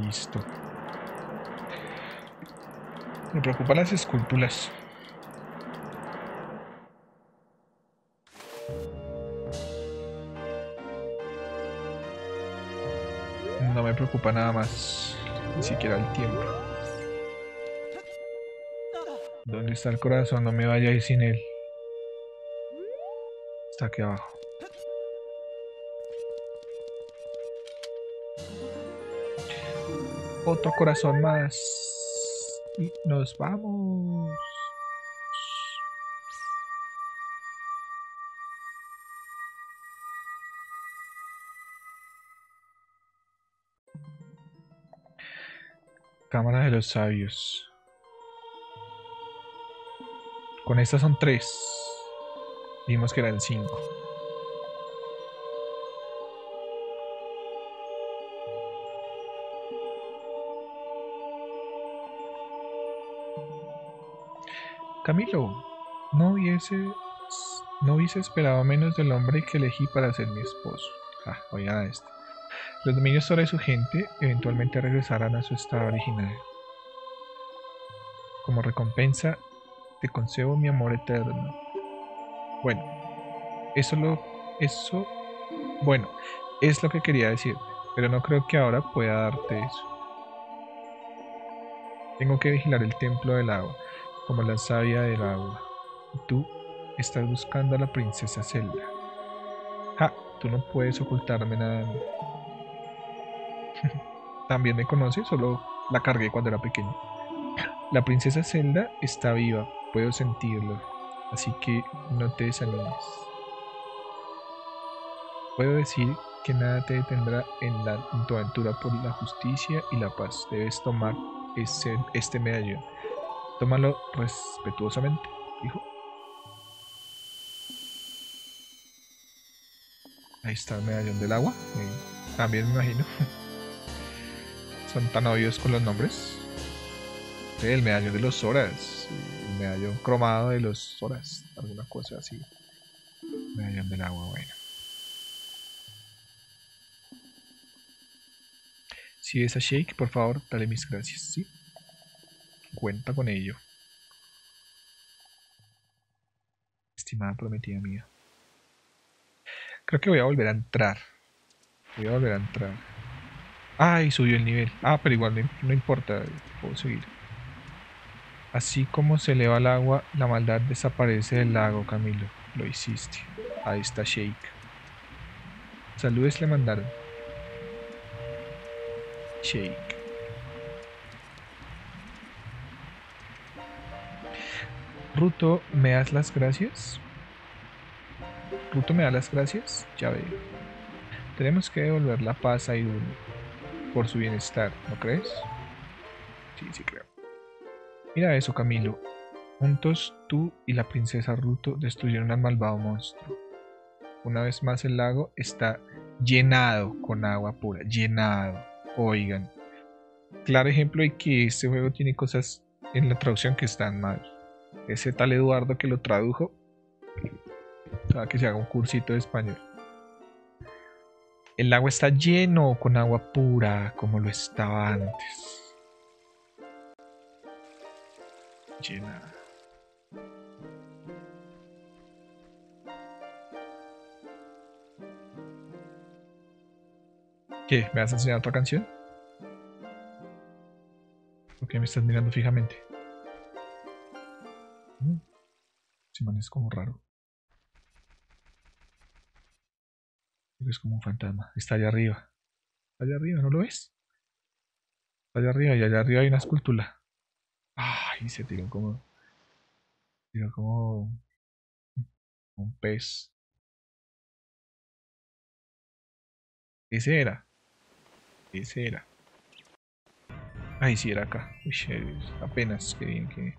Listo. Me preocupan las esculturas. No me preocupa nada más, ni siquiera el tiempo. Está el corazón? No me vaya a ir sin él. Está aquí abajo. Otro corazón más. Y nos vamos. Cámara de los sabios. Con estas son tres. Vimos que eran cinco. Camilo, no hubiese, no hubiese esperado menos del hombre que elegí para ser mi esposo. Ah, oigan a este. Los dominios sobre su gente eventualmente regresarán a su estado original. Como recompensa, te concedo mi amor eterno. Bueno, eso lo, eso, bueno, es lo que quería decirte, pero no creo que ahora pueda darte eso. Tengo que vigilar el templo del agua como la savia del agua. Y tú estás buscando a la princesa Zelda. Ja, tú no puedes ocultarme nada. *laughs* También me conoces, solo la cargué cuando era pequeño. La princesa Zelda está viva, puedo sentirlo, así que no te desanimes. Puedo decir que nada te detendrá en, tu aventura por la justicia y la paz. Debes tomar ese, este medallón. Tómalo respetuosamente, hijo. Ahí está el medallón del agua. también me imagino. *laughs* Son tan obvios con los nombres. El medallón de los horas. Medallón cromado de los horas. Alguna cosa así. Medallón del agua, bueno. Si ves a Shake, por favor, dale mis gracias, ¿sí? Cuenta con ello. Estimada prometida mía. Creo que voy a volver a entrar. Voy a volver a entrar. Ay, subió el nivel. Ah, pero igual no, importa. Puedo seguir. Así como se eleva el agua, la maldad desaparece del lago, Camilo. Lo hiciste. Ahí está Shake. Saludes le mandaron. Shake. Ruto, ¿me das las gracias? Ruto, ¿me da las gracias? Ya veo. Tenemos que devolver la paz a Idun por su bienestar, ¿no crees? Sí, sí creo. Mira eso, Camilo. Juntos tú y la princesa Ruto destruyeron al malvado monstruo. Una vez más el lago está llenado con agua pura, llenado. Oigan, claro ejemplo de que este juego tiene cosas en la traducción que están mal ese tal Eduardo que lo tradujo, para que se haga un cursito de español. El agua está lleno con agua pura, como lo estaba antes. Llena. ¿Qué? ¿Me vas a enseñar otra canción? ¿Por qué me estás mirando fijamente? Simón es como raro. Es como un fantasma. Está allá arriba. Está allá arriba, ¿no lo ves? Allá arriba, y allá arriba hay una escultura. Ay, se tiró como... Tiró como... Un pez. Ese era. Ese era. Ay, sí, era acá. Uy, apenas, que bien que...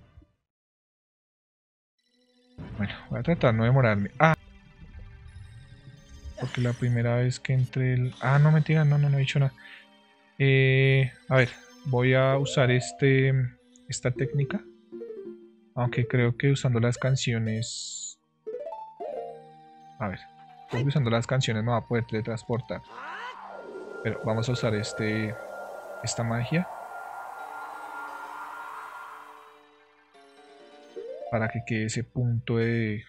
Bueno, voy a tratar de no demorarme. Ah. Porque la primera vez que entré el... Ah, no, mentira, no, no, no he dicho nada. Eh, a ver, voy a usar este esta técnica. Aunque creo que usando las canciones... A ver, creo que usando las canciones no va a poder teletransportar. Pero vamos a usar este esta magia. Para que quede ese punto de,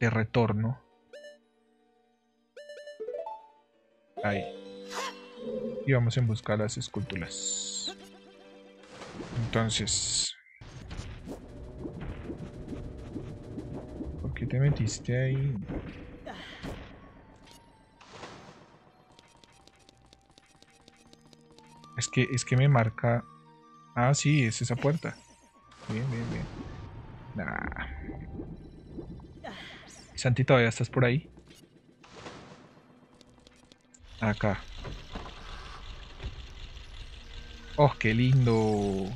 de retorno. Ahí. Y vamos en busca de las esculturas. Entonces... ¿Por qué te metiste ahí? Es que, es que me marca... Ah, sí, es esa puerta. Bien, bien, bien. Nah. Santi, ¿todavía estás por ahí? Acá. Oh, qué lindo.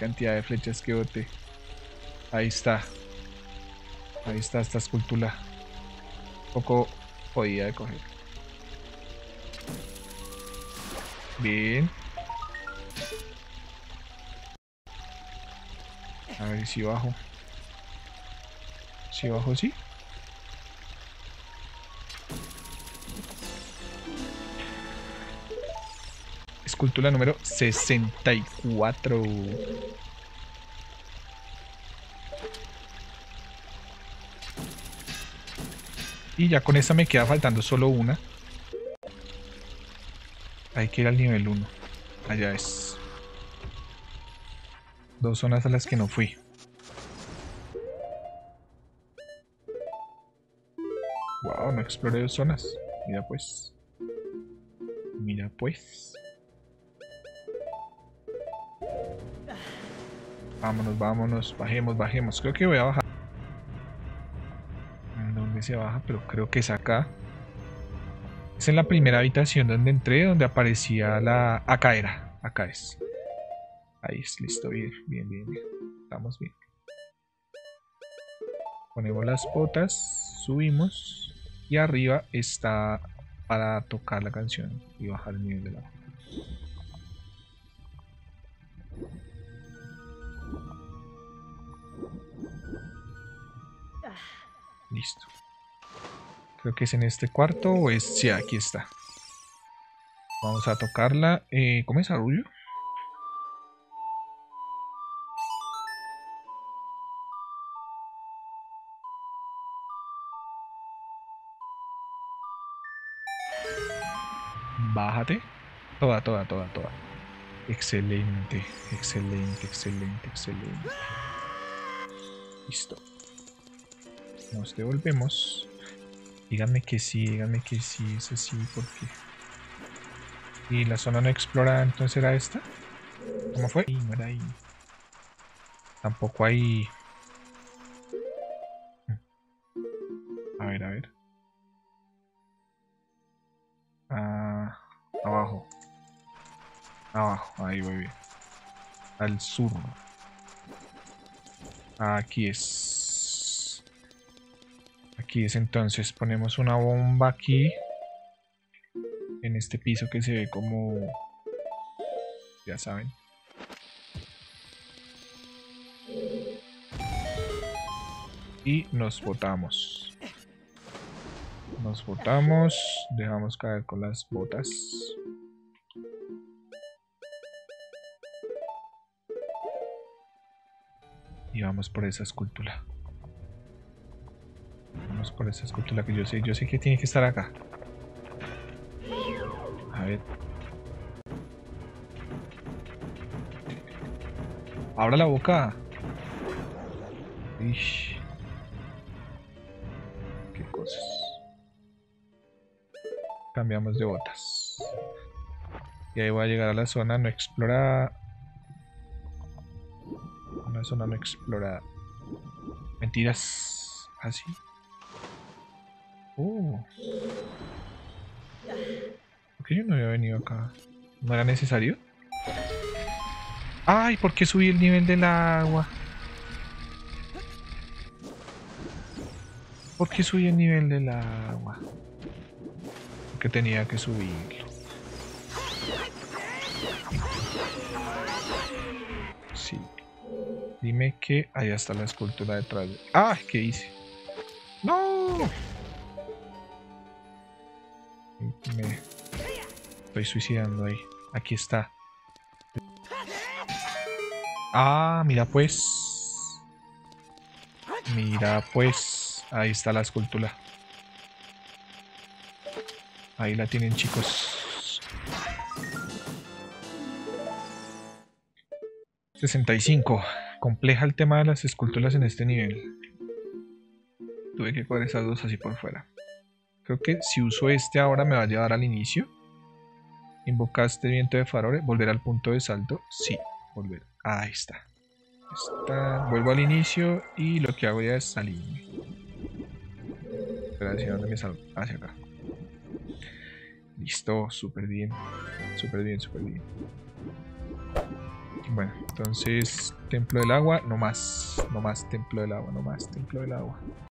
Cantidad de flechas que bote. Ahí está. Ahí está esta escultura. Poco jodida de coger. Bien. A ver si bajo. Si bajo, sí. Escultura número 64. Y ya con esta me queda faltando solo una. Hay que ir al nivel 1. Allá es. Dos zonas a las que no fui. Wow, no exploré dos zonas. Mira pues. Mira pues. Vámonos, vámonos. Bajemos, bajemos. Creo que voy a bajar. ¿Dónde se baja? Pero creo que es acá. Es en la primera habitación donde entré, donde aparecía la... Acá era. Acá es. Ahí es, listo, bien, bien, bien, bien. Estamos bien. Ponemos las botas, subimos y arriba está para tocar la canción y bajar el nivel de la Listo. Creo que es en este cuarto o es... Sí, aquí está. Vamos a tocarla. Eh, ¿Cómo es arrullo? Bájate. Toda, toda, toda, toda. Excelente, excelente, excelente, excelente. Listo. Nos devolvemos. Díganme que sí, díganme que sí, es así, porque... ¿Y la zona no explorada entonces era esta? ¿Cómo fue? no era ahí. Tampoco hay... A ver, a ver. Ah, abajo. Abajo, ahí voy bien. Al sur. Aquí es. Aquí es entonces. Ponemos una bomba aquí. En este piso que se ve como... Ya saben. Y nos botamos. Nos botamos, dejamos caer con las botas. Y vamos por esa escultura. Por esa escultura que yo sé, yo sé que tiene que estar acá. A ver. Abra la boca. Ish. Qué cosas. Cambiamos de botas. Y ahí voy a llegar a la zona no explorada. Una zona no explorada. Mentiras. Así. ¿Por qué yo no había venido acá? ¿No era necesario? ¡Ay! ¿Por qué subí el nivel del agua? ¿Por qué subí el nivel del agua? Porque tenía que subirlo. Sí. Dime que allá está la escultura detrás de... ¡Ah! ¿Qué hice? ¡No! Estoy suicidando ahí. Aquí está. Ah, mira pues. Mira pues. Ahí está la escultura. Ahí la tienen chicos. 65. Compleja el tema de las esculturas en este nivel. Tuve que coger esas dos así por fuera. Creo que si uso este ahora me va a llevar al inicio. Invocaste viento de farore. Volver al punto de salto. Sí, volver. Ahí está. Vuelvo al inicio y lo que hago ya es salirme. Espera, ¿hacia dónde me salgo? Hacia acá. Listo, súper bien. Súper bien, súper bien. Bueno, entonces, templo del agua, no más. No más templo del agua, no más templo del agua.